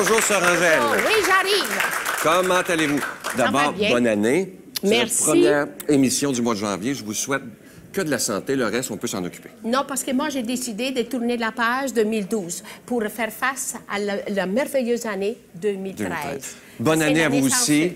Bonjour, Sœur Angèle. Oh, oui, j'arrive. Comment allez-vous? D'abord, bonne année. Merci. la première émission du mois de janvier. Je vous souhaite que de la santé. Le reste, on peut s'en occuper. Non, parce que moi, j'ai décidé de tourner la page 2012 pour faire face à la, la merveilleuse année 2013. 2013. Bonne année à vous aussi.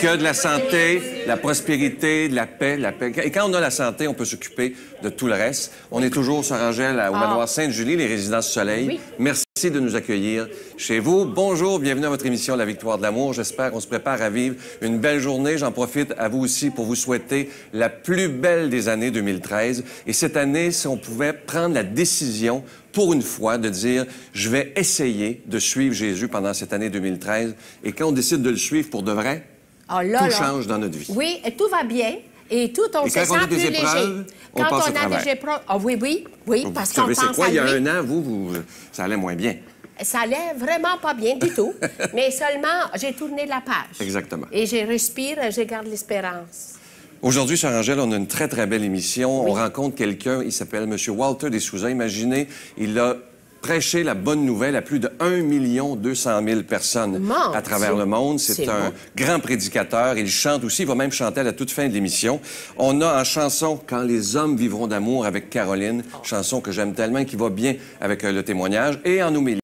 Que de la santé, la prospérité, de la paix, de la paix. Et quand on a la santé, on peut s'occuper de tout le reste. On est toujours sur Angèle au manoir Sainte-Julie, les résidences du Soleil. Oui. Merci de nous accueillir chez vous. Bonjour, bienvenue à votre émission La Victoire de l'amour. J'espère qu'on se prépare à vivre une belle journée. J'en profite à vous aussi pour vous souhaiter la plus belle des années 2013. Et cette année, si on pouvait prendre la décision pour une fois de dire je vais essayer de suivre Jésus pendant cette année 2013 et quand on décide de le suivre pour de vrai, là, tout là. change dans notre vie. Oui, et tout va bien. Et tout, on Et se on sent plus épreuves, léger. on quand on a des épreuves... Ah oui, oui, oui, parce Vous qu'on savez, c'est pense quoi, à il y a lui. un an, vous, vous, ça allait moins bien. Ça allait vraiment pas bien du tout. mais seulement, j'ai tourné la page. Exactement. Et je respire, je garde l'espérance. Aujourd'hui, sur Angèle, on a une très, très belle émission. On rencontre quelqu'un, il s'appelle M. Walter Desouza. Imaginez, il a prêché la bonne nouvelle à plus de 1 200 000 personnes Mon à travers Dieu. le monde. C'est un bon. grand prédicateur. Il chante aussi. Il va même chanter à la toute fin de l'émission. On a en chanson Quand les hommes vivront d'amour avec Caroline, chanson que j'aime tellement et qui va bien avec euh, le témoignage. Et en homélie,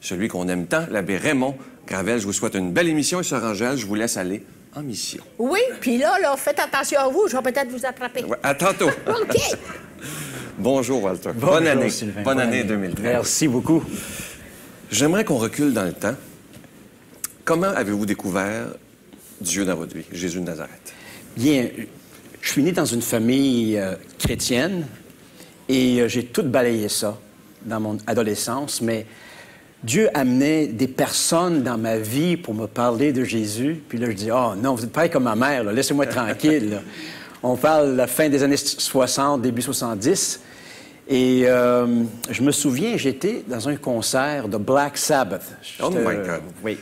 celui qu'on aime tant, l'abbé Raymond Gravel. Je vous souhaite une belle émission et sur Angèle, je vous laisse aller en mission. Oui, puis là, là, faites attention à vous, je vais peut-être vous attraper. Ouais, à tantôt. OK. Bonjour, Walter. Bonjour, bonne année. Sylvain. Bonne année 2013. Merci beaucoup. J'aimerais qu'on recule dans le temps. Comment avez-vous découvert Dieu dans votre vie, Jésus de Nazareth? Bien, je suis né dans une famille euh, chrétienne et euh, j'ai tout balayé ça dans mon adolescence, mais Dieu amenait des personnes dans ma vie pour me parler de Jésus. Puis là, je dis, oh non, vous êtes pareil comme ma mère, laissez-moi tranquille. là. On parle de la fin des années 60, début 70. Et euh, je me souviens, j'étais dans un concert de Black Sabbath. Oh my euh, God. Oui.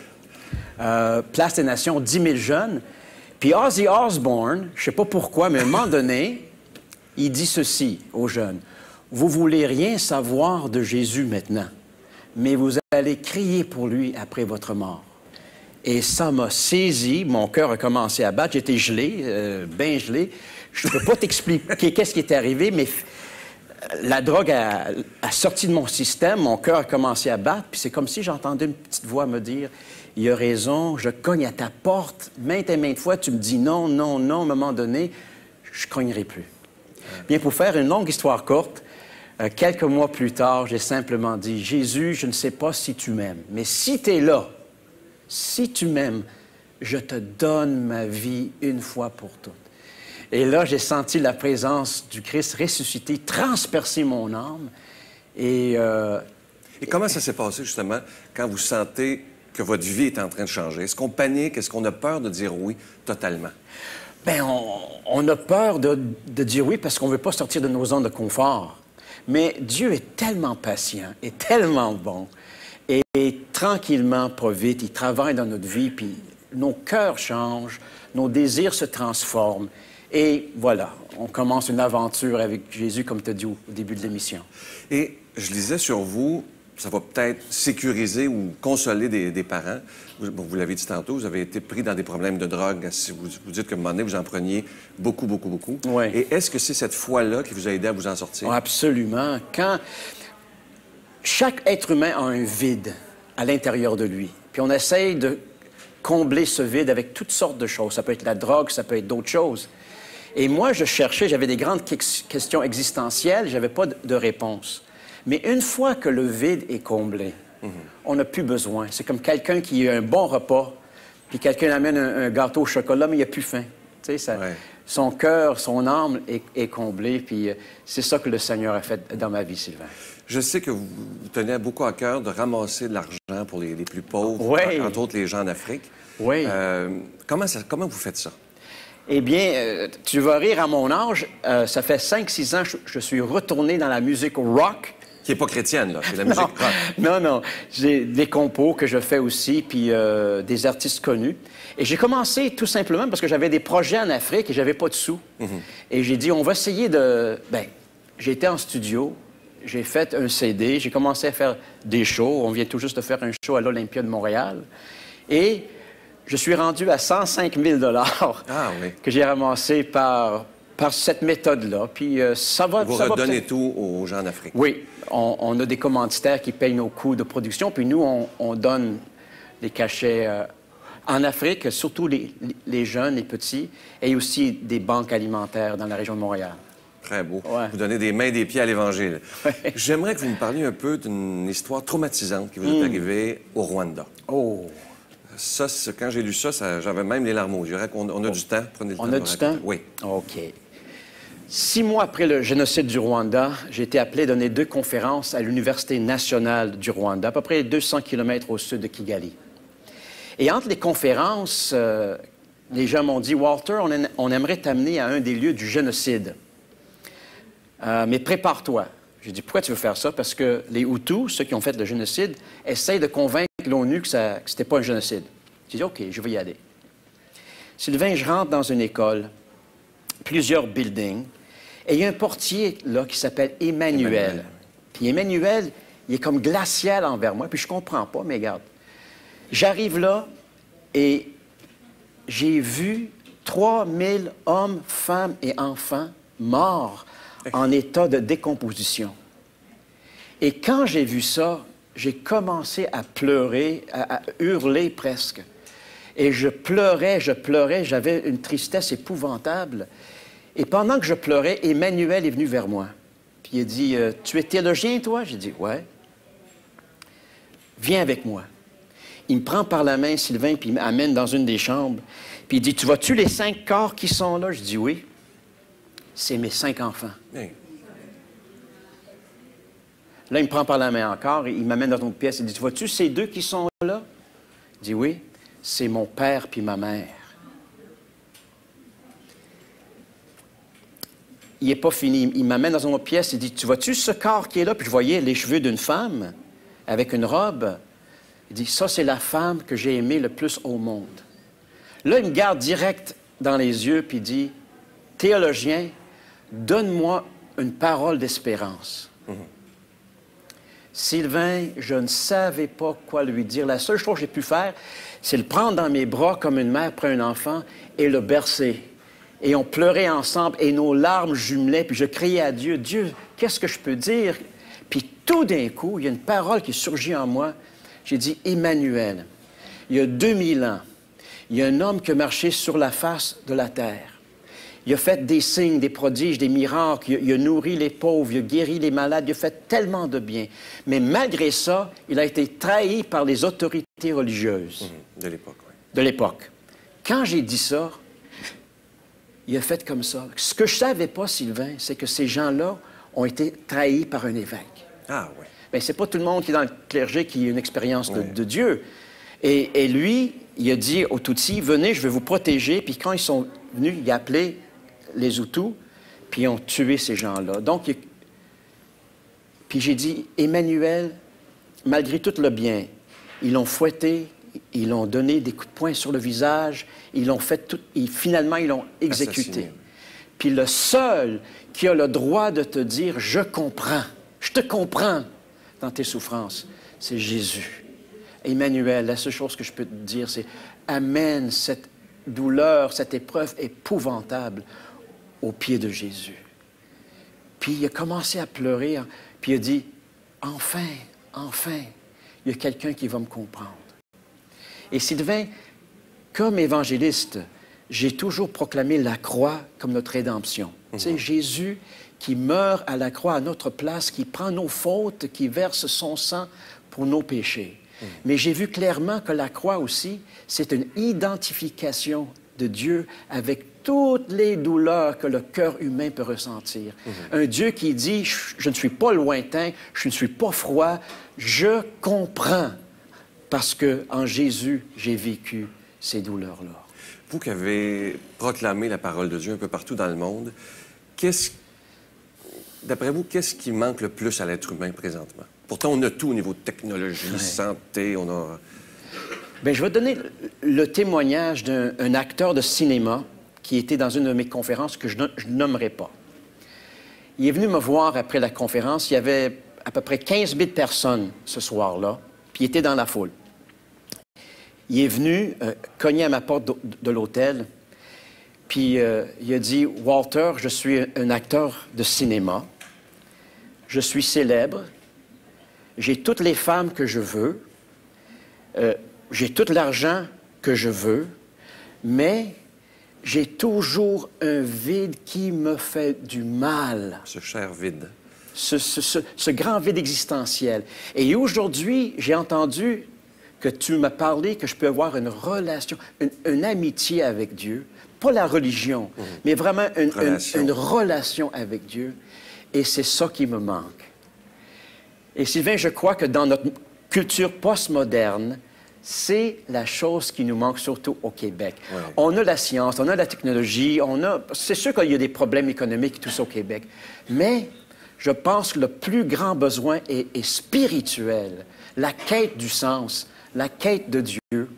Euh, Place des Nations, 10 000 jeunes. Puis Ozzy Osbourne, je sais pas pourquoi, mais à un moment donné, il dit ceci aux jeunes. Vous voulez rien savoir de Jésus maintenant, mais vous allez crier pour lui après votre mort. Et ça m'a saisi, mon cœur a commencé à battre, j'étais gelé, euh, bien gelé. Je ne peux pas t'expliquer qu'est-ce qui est arrivé, mais la drogue a, sorti de mon système, mon cœur a commencé à battre, puis c'est comme si j'entendais une petite voix me dire Il a raison, je cogne à ta porte, maintes et maintes fois, tu me dis non, non, non, à un moment donné, je cognerai plus. Bien, pour faire une longue histoire courte, euh, quelques mois plus tard, j'ai simplement dit Jésus, je ne sais pas si tu m'aimes, mais si tu es là, si tu m'aimes, je te donne ma vie une fois pour toutes. Et là, j'ai senti la présence du Christ ressuscité transpercer mon âme. Et euh, Et comment ça s'est passé, justement, quand vous sentez que votre vie est en train de changer? Est-ce qu'on panique? Est-ce qu'on a peur de dire oui totalement? ben, on, on a peur de, de dire oui parce qu'on ne veut pas sortir de nos zones de confort. Mais Dieu est tellement patient et tellement bon. Et, et tranquillement, pas vite, il travaille dans notre vie, puis nos cœurs changent, nos désirs se transforment. Et voilà, on commence une aventure avec Jésus, comme tu as dit au début de l'émission. Et je lisais sur vous, ça va peut-être sécuriser ou consoler des, des parents. Vous, bon, vous l'avez dit tantôt, vous avez été pris dans des problèmes de drogue. Si vous, vous dites qu'à un moment donné, vous en preniez beaucoup, beaucoup, beaucoup. Ouais. Et est-ce que c'est cette foi-là qui vous a aidé à vous en sortir? Oh, absolument. Quand chaque être humain a un vide à l'intérieur de lui, puis on essaye de combler ce vide avec toutes sortes de choses. Ça peut être la drogue, ça peut être d'autres choses. Et moi, je cherchais, j'avais des grandes que- questions existentielles, j'avais pas de, réponse. Mais une fois que le vide est comblé, on n'a plus besoin. C'est comme quelqu'un qui a un bon repas, puis quelqu'un amène un, un gâteau au chocolat, mais il n'a plus faim. Tu sais, ça- Ouais. Son cœur, son âme est, est comblé, puis euh, c'est ça que le Seigneur a fait dans ma vie, Sylvain. Je sais que vous, vous tenez beaucoup à cœur de ramasser de l'argent pour les, les plus pauvres, Oui. entre autres les gens en Afrique. Oui. Euh, comment, ça- comment vous faites ça? Eh bien, euh, tu vas rire à mon âge. euh, ça fait 5-6 ans que je, je suis retourné dans la musique rock Qui n'est pas chrétienne, là. C'est la musique non, rock. non, non. J'ai des compos que je fais aussi, puis euh, des artistes connus. Et j'ai commencé tout simplement parce que j'avais des projets en Afrique et j'avais pas de sous. Et j'ai dit, on va essayer de... Ben, été en studio, j'ai fait un CD, j'ai commencé à faire des shows. On vient tout juste de faire un show à l'Olympia de Montréal. Et je suis rendu à 105 000 Ah oui. que j'ai ramassé par, par cette méthode-là. Puis euh, ça va... Vous ça redonnez tout aux gens d'Afrique. oui, on, on a des commanditaires qui payent nos coûts de production, puis nous, on, on donne les cachets euh, en Afrique, surtout les, les jeunes, les petits, et aussi des banques alimentaires dans la région de Montréal. Très beau. Ouais. Vous donnez des mains et des pieds à l'Évangile. Ouais. J'aimerais que vous me parliez un peu d'une histoire traumatisante qui vous est arrivée au Rwanda. Oh! Ça, quand j'ai lu ça, ça- j'avais même les larmes aux yeux. On, on a du temps. Prenez le temps. On a du raconter. temps? Oui. OK. Six mois après le génocide du Rwanda, j'ai été appelé à donner deux conférences à l'Université nationale du Rwanda, à peu près 200 km au sud de Kigali. Et entre les conférences, euh, les gens m'ont dit, Walter, on, on aimerait t'amener à un des lieux du génocide. Euh, mais prépare-toi. J'ai dit, pourquoi tu veux faire ça? Parce que les Hutus, ceux qui ont fait le génocide, essayent de convaincre l'ONU que, ce n'était pas un génocide. J'ai dit, OK, je vais y aller. Sylvain, je rentre dans une école, plusieurs buildings, et il y a un portier là qui s'appelle Emmanuel. Emmanuel. Puis Emmanuel, il est comme glacial envers moi, puis je comprends pas, mais regarde. J'arrive là et j'ai vu 3000 hommes, femmes et enfants morts en état de décomposition. Et quand j'ai vu ça, j'ai commencé à pleurer, à, hurler presque. Et je pleurais, je pleurais, j'avais une tristesse épouvantable. Et pendant que je pleurais, Emmanuel est venu vers moi. Puis il dit euh, Tu es théologien, toi J'ai dit Ouais. Viens avec moi. Il me prend par la main, Sylvain, puis il m'amène dans une des chambres. Puis il dit Tu vois-tu les cinq corps qui sont là Je dis Oui. C'est mes cinq enfants. Là, il me prend par la main encore et il m'amène dans une autre pièce. Il dit Tu vois-tu ces deux qui sont là? Je dis Oui, c'est mon père puis ma mère. Il n'est pas fini. Il m'amène dans une autre pièce. Il dit Tu vois-tu ce corps qui est là? Puis je voyais les cheveux d'une femme avec une robe. Il dit Ça, c'est la femme que j'ai aimée le plus au monde. Là, il me garde direct dans les yeux puis il dit Théologien, donne-moi une parole d'espérance. Sylvain, je ne savais pas quoi lui dire. La seule chose que j'ai pu faire, c'est le prendre dans mes bras comme une mère prend un enfant et le bercer. Et on pleurait ensemble et nos larmes jumelaient, puis je criais à Dieu, Dieu, qu'est-ce que je peux dire? Puis tout d'un coup, il y a une parole qui surgit en moi. J'ai dit, Emmanuel, il y a 2000 ans, il y a un homme qui a marché sur la face de la terre. Il a fait des signes, des prodiges, des miracles. Il a, il a nourri les pauvres, il a guéri les malades. Il a fait tellement de bien. Mais malgré ça, il a été trahi par les autorités religieuses De l'époque, oui. de l'époque. Quand j'ai dit ça, il a fait comme ça. Ce que je ne savais pas, Sylvain, c'est que ces gens-là ont été trahis par un évêque. Ah oui. Bien, c'est pas tout le monde qui est dans le clergé qui a une expérience de, de Dieu. Et, et lui, il a dit aux Tutsis, venez, je vais vous protéger. Puis quand ils sont venus, il a appelé les Hutus, puis ils ont tué ces gens-là. Donc, il- puis j'ai dit, Emmanuel, malgré tout le bien, ils l'ont fouetté, ils l'ont donné des coups de poing sur le visage, ils l'ont fait tout, et finalement, ils l'ont exécuté. Assassiné. Puis le seul qui a le droit de te dire Je comprends, je te comprends dans tes souffrances, c'est Jésus. Emmanuel, la seule chose que je peux te dire, c'est amène cette douleur, cette épreuve épouvantable aux pieds de Jésus. Puis il a commencé à pleurer, hein, puis il a dit Enfin, enfin, il y a quelqu'un qui va me comprendre. Et Sylvain, comme évangéliste, j'ai toujours proclamé la croix comme notre rédemption. Tu sais, Jésus qui meurt à la croix à notre place, qui prend nos fautes, qui verse son sang pour nos péchés. Mais j'ai vu clairement que la croix aussi, c'est une identification de Dieu avec toutes les douleurs que le cœur humain peut ressentir. Un Dieu qui dit, je, je ne suis pas lointain, je ne suis pas froid, je comprends parce que en Jésus, j'ai vécu ces douleurs-là. Vous qui avez proclamé la parole de Dieu un peu partout dans le monde, qu'est-ce D'après vous, qu'est-ce qui manque le plus à l'être humain présentement? Pourtant, on a tout au niveau de technologie, santé, on a... Bien, je vais donner le, témoignage d'un un acteur de cinéma qui était dans une de mes conférences que je je nommerai pas. Il est venu me voir après la conférence. Il y avait à peu près 15 000 personnes ce soir-là, puis il était dans la foule. Il est venu euh, cogner à ma porte de, de l'hôtel, puis euh, il a dit Walter, je suis un acteur de cinéma, je suis célèbre, j'ai toutes les femmes que je veux, euh, j'ai tout l'argent que je veux, mais j'ai toujours un vide qui me fait du mal Ce cher vide. ce, ce- ce- ce grand vide existentiel. Et aujourd'hui, j'ai entendu que tu m'as parlé que je peux avoir une relation, une, une amitié avec Dieu, pas la religion, mais vraiment une, une- Relation. une relation avec Dieu. Et c'est ça qui me manque. Et Sylvain, je crois que dans notre culture postmoderne, c'est la chose qui nous manque surtout au Québec. Ouais. On a la science, on a la technologie, on a. C'est sûr qu'il y a des problèmes économiques et tout ça au Québec, mais je pense que le plus grand besoin est, est spirituel, la quête du sens, la quête de Dieu.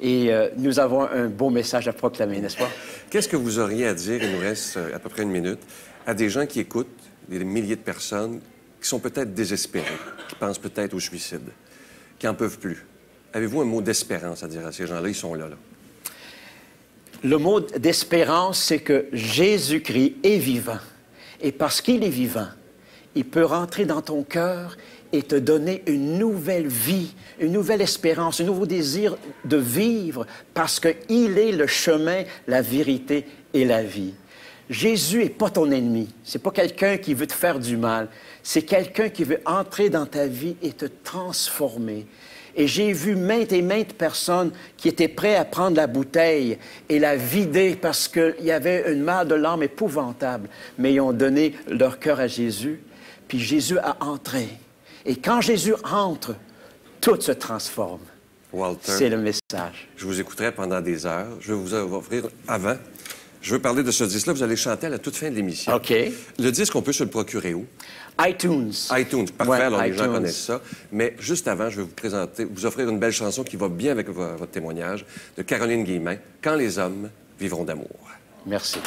Et euh, nous avons un beau message à proclamer, n'est-ce pas? Qu'est-ce que vous auriez à dire, il nous reste euh, à peu près une minute, à des gens qui écoutent, des milliers de personnes, qui sont peut-être désespérés, qui pensent peut-être au suicide, qui n'en peuvent plus? Avez-vous un mot d'espérance à dire à ces gens-là? Ils sont là, là. Le mot d'espérance, c'est que Jésus-Christ est vivant. Et parce qu'il est vivant, il peut rentrer dans ton cœur et te donner une nouvelle vie, une nouvelle espérance, un nouveau désir de vivre, parce qu'il est le chemin, la vérité et la vie. Jésus n'est pas ton ennemi. C'est pas quelqu'un qui veut te faire du mal. C'est quelqu'un qui veut entrer dans ta vie et te transformer. Et j'ai vu maintes et maintes personnes qui étaient prêtes à prendre la bouteille et la vider parce qu'il y avait une mal de l'âme épouvantable. Mais ils ont donné leur cœur à Jésus, puis Jésus a entré. Et quand Jésus entre, tout se transforme. Walter, C'est le message. je vous écouterai pendant des heures. Je vais vous offrir avant. Je veux parler de ce disque-là. Vous allez chanter à la toute fin de l'émission. OK. Le disque, on peut se le procurer où? iTunes. iTunes, parfait, Ouais, alors les gens connaissent ça. Mais juste avant, je vais vous présenter, vous offrir une belle chanson qui va bien avec vo- votre témoignage de Caroline Guillemin, Quand les hommes vivront d'amour. Merci.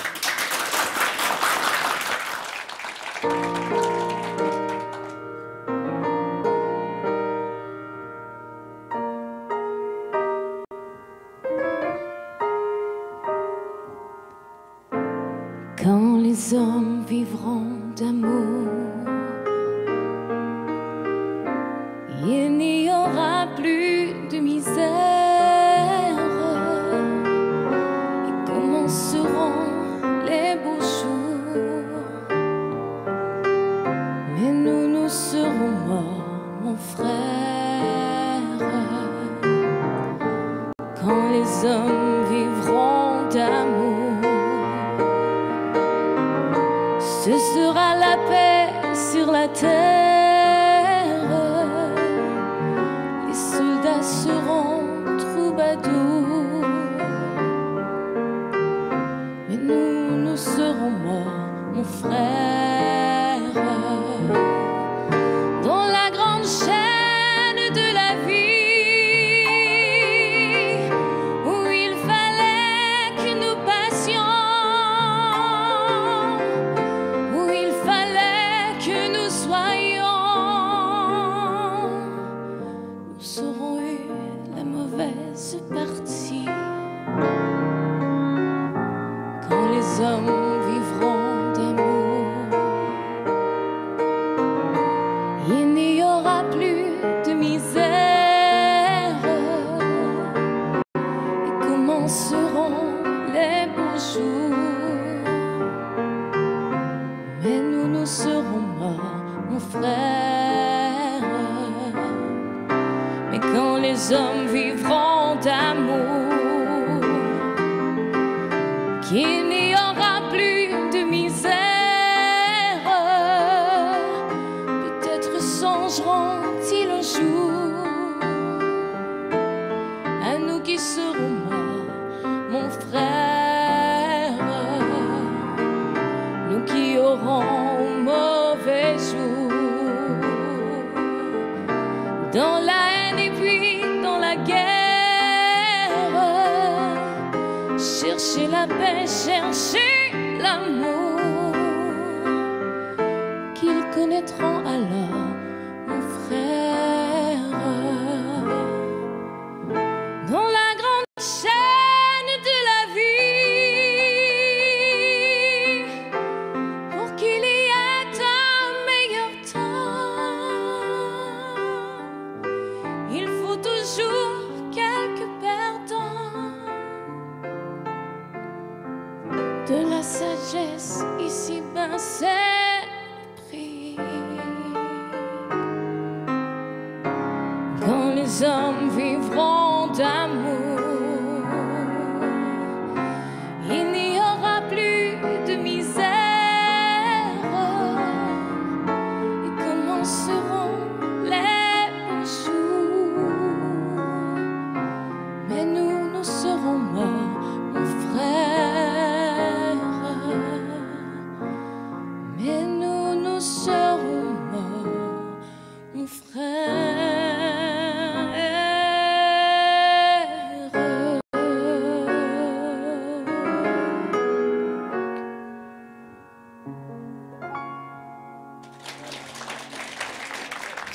Les hommes vivront d'amour,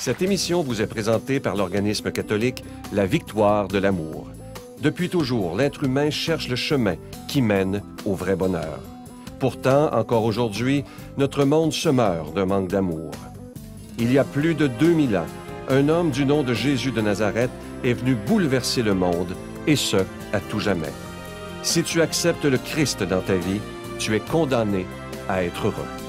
Cette émission vous est présentée par l'organisme catholique La Victoire de l'amour. Depuis toujours, l'être humain cherche le chemin qui mène au vrai bonheur. Pourtant, encore aujourd'hui, notre monde se meurt d'un manque d'amour. Il y a plus de 2000 ans, un homme du nom de Jésus de Nazareth est venu bouleverser le monde, et ce, à tout jamais. Si tu acceptes le Christ dans ta vie, tu es condamné à être heureux.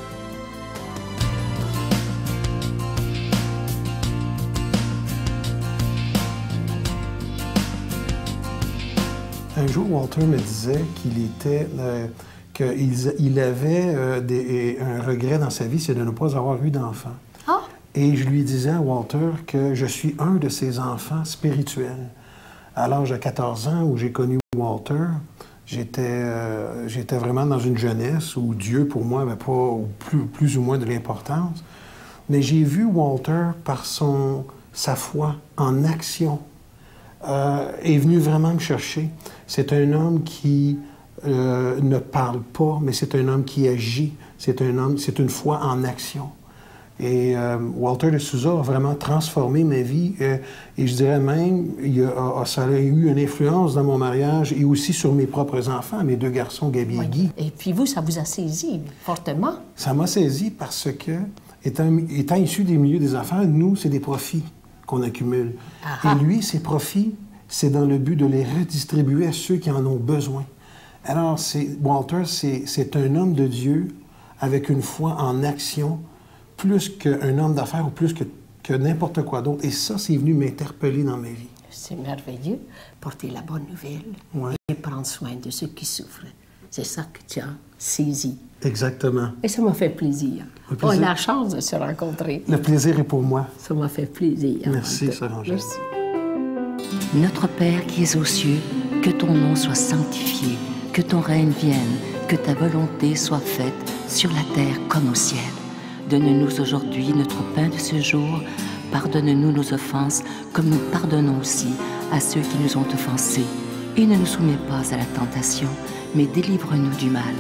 Un jour, Walter me disait qu'il était, euh, qu'il il avait euh, des- un regret dans sa vie, c'est de ne pas avoir eu d'enfant. Ah, Et je lui disais à Walter que je suis un de ses enfants spirituels. À l'âge de 14 ans où j'ai connu Walter, j'étais euh, vraiment dans une jeunesse où Dieu, pour moi, n'avait pas plus, plus ou moins de l'importance. Mais j'ai vu Walter par son, sa foi en action euh, est venu vraiment me chercher. C'est un homme qui euh, ne parle pas, mais c'est un homme qui agit. C'est un homme, c'est une foi en action. Et euh, Walter de Souza a vraiment transformé ma vie. euh, et je dirais même, il a, a- ça a eu une influence dans mon mariage et aussi sur mes propres enfants, mes deux garçons, Gabi et Guy. Et puis vous, ça vous a saisi fortement? Ça m'a saisi parce que, étant, étant issu des milieux des affaires, nous, c'est des profits qu'on accumule. Ah Et lui, ses profits, c'est dans le but de les redistribuer à ceux qui en ont besoin. Alors, Walter, c'est, un homme de Dieu avec une foi en action, plus qu'un homme d'affaires ou plus que, que n'importe quoi d'autre. Et ça, c'est venu m'interpeller dans ma vie. C'est merveilleux. Porter la bonne nouvelle Ouais. et prendre soin de ceux qui souffrent. C'est ça que tu as saisi. Exactement. Et ça m'a fait plaisir. Le On a la chance de se rencontrer. Le plaisir est pour moi. Ça m'a fait plaisir. Merci, Sœur Angèle. Merci. Notre Père qui es aux cieux, que ton nom soit sanctifié, que ton règne vienne, que ta volonté soit faite sur la terre comme au ciel. Donne-nous aujourd'hui notre pain de ce jour. Pardonne-nous nos offenses, comme nous pardonnons aussi à ceux qui nous ont offensés. Et ne nous soumets pas à la tentation, mais délivre-nous du mal,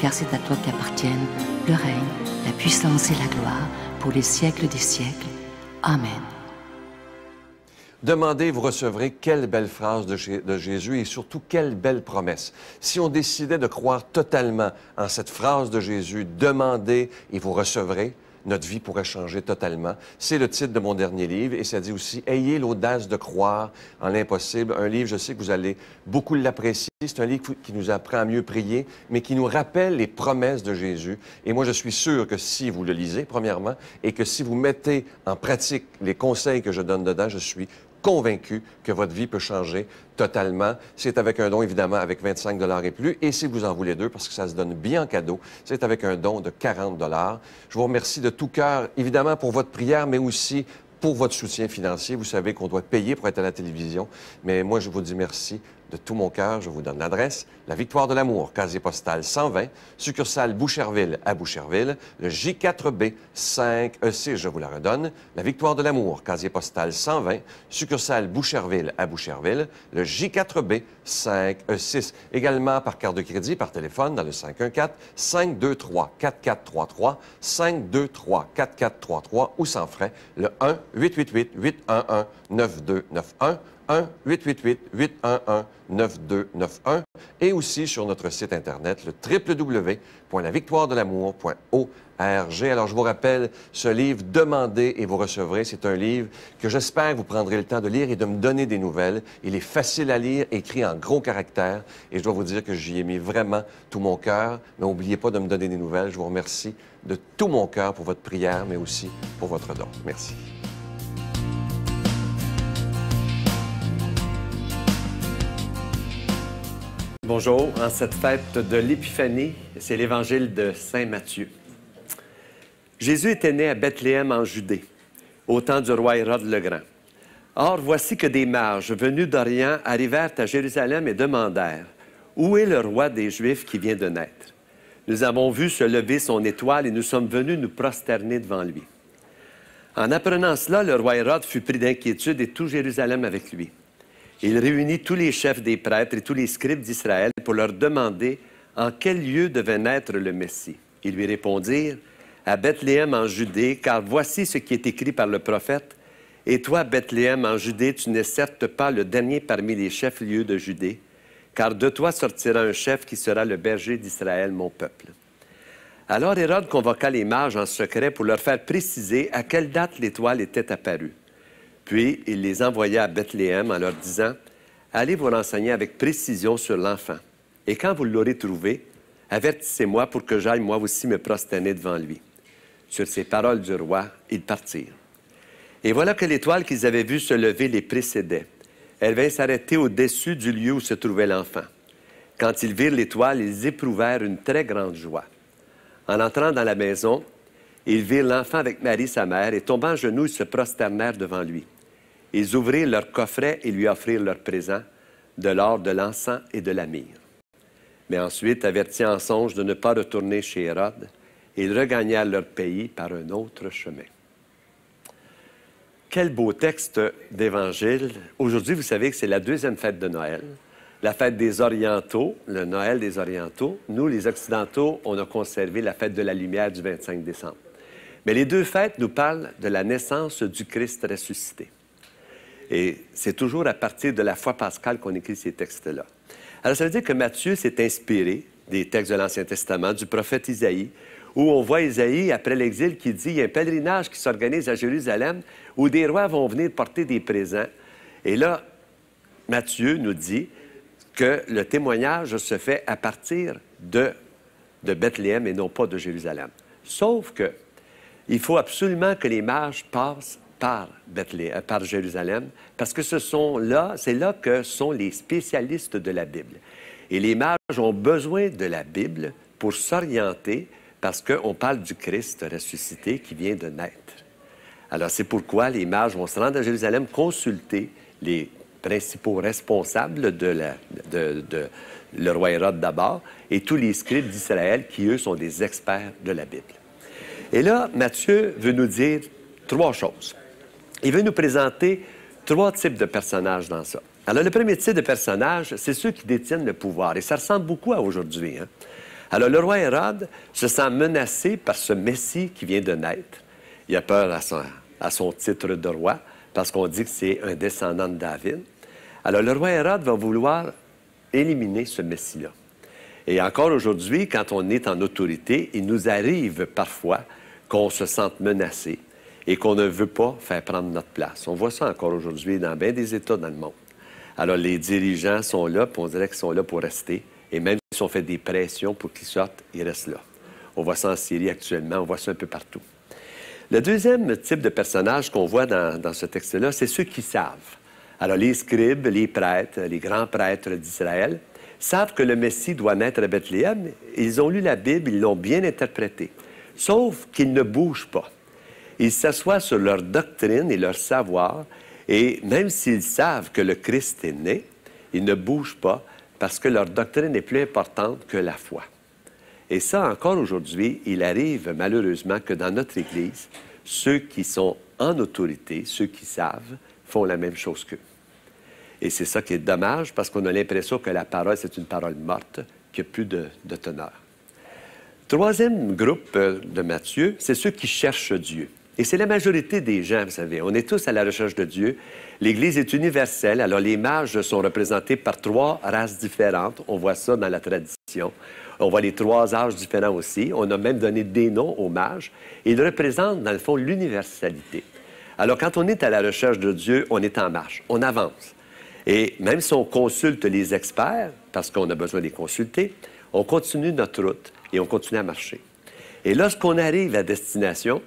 car c'est à toi qu'appartiennent le règne, la puissance et la gloire pour les siècles des siècles. Amen. Demandez, vous recevrez. Quelle belle phrase de, de Jésus et surtout quelle belle promesse. Si on décidait de croire totalement en cette phrase de Jésus, demandez et vous recevrez, notre vie pourrait changer totalement. C'est le titre de mon dernier livre et ça dit aussi Ayez l'audace de croire en l'impossible. Un livre, je sais que vous allez beaucoup l'apprécier. C'est un livre qui nous apprend à mieux prier, mais qui nous rappelle les promesses de Jésus. Et moi, je suis sûr que si vous le lisez, premièrement, et que si vous mettez en pratique les conseils que je donne dedans, je suis convaincu que votre vie peut changer totalement. C'est avec un don, évidemment, avec 25 et plus. Et si vous en voulez deux, parce que ça se donne bien en cadeau, c'est avec un don de 40 Je vous remercie de tout cœur, évidemment, pour votre prière, mais aussi pour votre soutien financier. Vous savez qu'on doit payer pour être à la télévision. Mais moi, je vous dis merci de tout mon cœur, je vous donne l'adresse. La Victoire de l'amour, casier postal 120, succursale Boucherville à Boucherville, le J4B 5E6, je vous la redonne. La Victoire de l'amour, casier postal 120, succursale Boucherville à Boucherville, le J4B 5E6. Également par carte de crédit, par téléphone dans le 514-523-4433, 523-4433 ou sans frais, le 1-888-811-9291. 1-888-811-9291 et aussi sur notre site Internet, le www.lavictoiredelamour.org. Alors, je vous rappelle, ce livre, Demandez et vous recevrez, c'est un livre que j'espère que vous prendrez le temps de lire et de me donner des nouvelles. Il est facile à lire, écrit en gros caractères, et je dois vous dire que j'y ai mis vraiment tout mon cœur. N'oubliez pas de me donner des nouvelles. Je vous remercie de tout mon cœur pour votre prière, mais aussi pour votre don. Merci. Bonjour, en cette fête de l'Épiphanie, c'est l'évangile de Saint Matthieu. Jésus était né à Bethléem en Judée, au temps du roi Hérode le Grand. Or, voici que des mages venus d'Orient arrivèrent à Jérusalem et demandèrent Où est le roi des Juifs qui vient de naître? Nous avons vu se lever son étoile et nous sommes venus nous prosterner devant lui. En apprenant cela, le roi Hérode fut pris d'inquiétude et tout Jérusalem avec lui. Il réunit tous les chefs des prêtres et tous les scribes d'Israël pour leur demander en quel lieu devait naître le Messie. Ils lui répondirent à Bethléem en Judée, car voici ce qui est écrit par le prophète. Et toi, Bethléem en Judée, tu n'es certes pas le dernier parmi les chefs-lieux de Judée, car de toi sortira un chef qui sera le berger d'Israël, mon peuple. Alors Hérode convoqua les mages en secret pour leur faire préciser à quelle date l'étoile était apparue. Puis il les envoya à Bethléem en leur disant, Allez vous renseigner avec précision sur l'enfant, et quand vous l'aurez trouvé, avertissez-moi pour que j'aille moi aussi me prosterner devant lui. Sur ces paroles du roi, ils partirent. Et voilà que l'étoile qu'ils avaient vue se lever les précédait. Elle vint s'arrêter au-dessus du lieu où se trouvait l'enfant. Quand ils virent l'étoile, ils éprouvèrent une très grande joie. En entrant dans la maison, ils virent l'enfant avec Marie, sa mère, et tombant à genoux, ils se prosternèrent devant lui. Ils ouvrirent leur coffret et lui offrirent leurs présents, de l'or, de l'encens et de la myrrhe. Mais ensuite, avertis en songe de ne pas retourner chez Hérode, ils regagnèrent leur pays par un autre chemin. Quel beau texte d'évangile. Aujourd'hui, vous savez que c'est la deuxième fête de Noël, la fête des Orientaux, le Noël des Orientaux. Nous, les Occidentaux, on a conservé la fête de la lumière du 25 décembre. Mais les deux fêtes nous parlent de la naissance du Christ ressuscité. Et c'est toujours à partir de la foi pascale qu'on écrit ces textes-là. Alors, ça veut dire que Matthieu s'est inspiré des textes de l'Ancien Testament, du prophète Isaïe, où on voit Isaïe, après l'exil, qui dit il y a un pèlerinage qui s'organise à Jérusalem où des rois vont venir porter des présents. Et là, Matthieu nous dit que le témoignage se fait à partir de, de Bethléem et non pas de Jérusalem. Sauf que il faut absolument que les mages passent par, Bethléem, par Jérusalem, parce que ce sont là, c'est là que sont les spécialistes de la Bible. Et les mages ont besoin de la Bible pour s'orienter, parce qu'on parle du Christ ressuscité qui vient de naître. Alors c'est pourquoi les mages vont se rendre à Jérusalem consulter les principaux responsables de, de le roi Hérode d'abord et tous les scribes d'Israël qui, eux, sont des experts de la Bible. Et là, Matthieu veut nous dire trois choses. Il veut nous présenter trois types de personnages dans ça. Alors, le premier type de personnage, c'est ceux qui détiennent le pouvoir. Et ça ressemble beaucoup à aujourd'hui. Hein? Alors, le roi Hérode se sent menacé par ce Messie qui vient de naître. Il a peur à son, à son titre de roi parce qu'on dit que c'est un descendant de David. Alors, le roi Hérode va vouloir éliminer ce Messie-là. Et encore aujourd'hui, quand on est en autorité, il nous arrive parfois qu'on se sente menacé et qu'on ne veut pas faire prendre notre place. On voit ça encore aujourd'hui dans bien des États dans le monde. Alors, les dirigeants sont là, puis on dirait qu'ils sont là pour rester. Et même si on fait des pressions pour qu'ils sortent, ils restent là. On voit ça en Syrie actuellement, on voit ça un peu partout. Le deuxième type de personnage qu'on voit dans, dans ce texte-là, c'est ceux qui savent. Alors, les scribes, les prêtres, les grands prêtres d'Israël savent que le Messie doit naître à Bethléem. Ils ont lu la Bible, ils l'ont bien interprétée. Sauf qu'ils ne bougent pas. Ils s'assoient sur leur doctrine et leur savoir, et même s'ils savent que le Christ est né, Ils ne bougent pas parce que leur doctrine est plus importante que la foi. Et ça, encore aujourd'hui, il arrive malheureusement que dans notre Église, ceux qui sont en autorité, ceux qui savent, font la même chose qu'eux. Et c'est ça qui est dommage parce qu'on a l'impression que la parole, c'est une parole morte, qui n'a plus de, de teneur. Troisième groupe euh, de Matthieu, c'est ceux qui cherchent Dieu. Et c'est la majorité des gens, vous savez. On est tous à la recherche de Dieu. L'Église est universelle. Alors, les mages sont représentés par trois races différentes. On voit ça dans la tradition. On voit les trois âges différents aussi. On a même donné des noms aux mages. Ils représentent, dans le fond, l'universalité. Alors, quand on est à la recherche de Dieu, on est en marche. On avance. Et même si on consulte les experts, parce qu'on a besoin de les consulter, on continue notre route et on continue à marcher. Et lorsqu'on arrive à destination,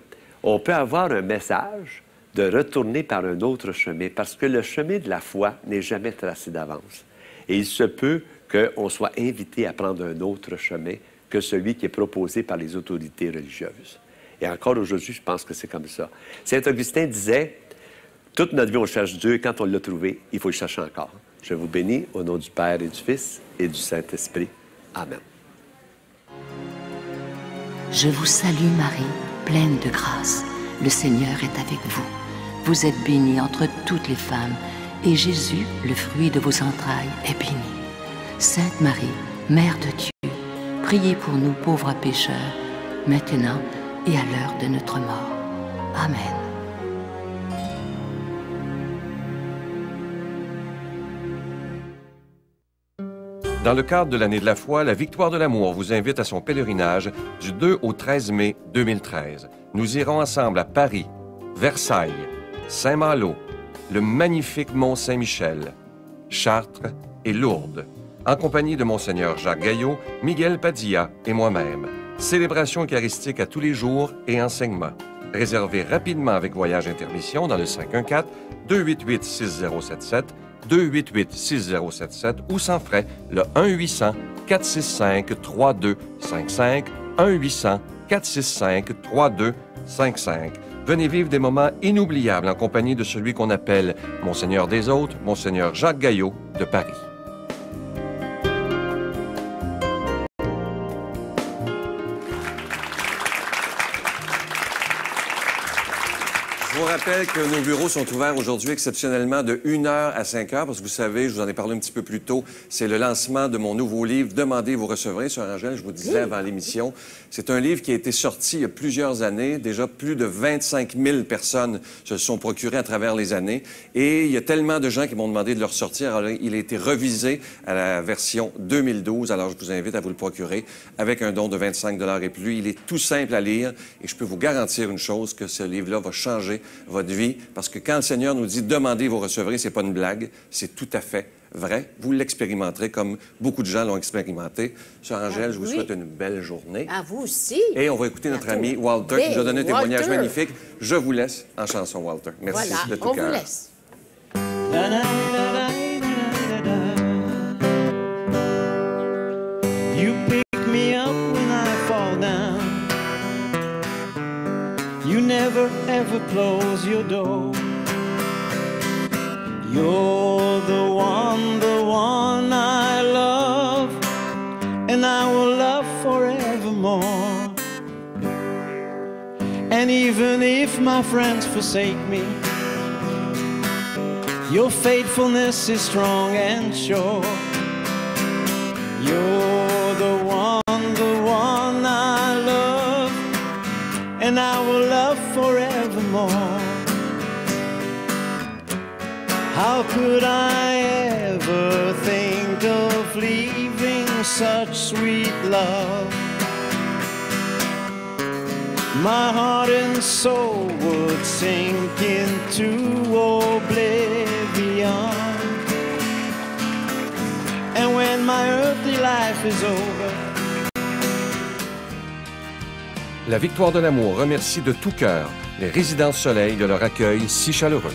on peut avoir un message de retourner par un autre chemin, parce que le chemin de la foi n'est jamais tracé d'avance. Et il se peut qu'on soit invité à prendre un autre chemin que celui qui est proposé par les autorités religieuses. Et encore aujourd'hui, je pense que c'est comme ça. Saint Augustin disait, toute notre vie, on cherche Dieu, et quand on l'a trouvé, il faut le chercher encore. Je vous bénis au nom du Père et du Fils et du Saint-Esprit. Amen. Je vous salue Marie, pleine de grâce. Le Seigneur est avec vous. Vous êtes bénie entre toutes les femmes, et Jésus, le fruit de vos entrailles, est béni. Sainte Marie, Mère de Dieu, priez pour nous pauvres pécheurs, maintenant et à l'heure de notre mort. Amen. Dans le cadre de l'année de la foi, la Victoire de l'amour vous invite à son pèlerinage du 2 au 13 mai 2013. Nous irons ensemble à Paris, Versailles, Saint-Malo, le magnifique Mont-Saint-Michel, Chartres et Lourdes, en compagnie de Monseigneur Jacques Gaillot, Miguel Padilla et moi-même. Célébration eucharistique à tous les jours et enseignement. Réservez rapidement avec Voyage Intermission dans le 514-288-6077 288-6077 ou sans frais le 1-800-465-3255, 1-800-465-3255. Venez vivre des moments inoubliables en compagnie de celui qu'on appelle Monseigneur des Autres, Monseigneur Jacques Gaillot de Paris. Rappelle que nos bureaux sont ouverts aujourd'hui exceptionnellement de 1h à 5h parce que vous savez, je vous en ai parlé un petit peu plus tôt, c'est le lancement de mon nouveau livre Demandez, vous recevrez sur Angèle, je vous disais avant l'émission. C'est un livre qui a été sorti il y a plusieurs années. Déjà plus de 25 000 personnes se sont procurées à travers les années et il y a tellement de gens qui m'ont demandé de le ressortir. Alors, il a été revisé à la version 2012. Alors, je vous invite à vous le procurer avec un don de 25 et plus. Il est tout simple à lire et je peux vous garantir une chose, que ce livre-là va changer votre vie parce que quand le Seigneur nous dit demandez, vous recevrez, c'est pas une blague, c'est tout à fait vrai. Vous l'expérimenterez comme beaucoup de gens l'ont expérimenté. Sœur Angèle, je vous oui. souhaite une belle journée. À vous aussi. Et on va écouter notre ami Walter qui nous a donné un témoignage magnifique. Je vous laisse en chanson, Walter. Merci Voilà, de tout on vous cœur. laisse. Never close your door. You're the one, the one I love, and I will love forevermore. And even if my friends forsake me, your faithfulness is strong and sure. You're the one, the one I love, and I will love forevermore. How could I ever think of leaving such sweet love? My heart and soul would sink into oblivion. And when my earthly life is over, La Victoire de l'amour remercie de tout cœur les résidences Soleil de leur accueil si chaleureux.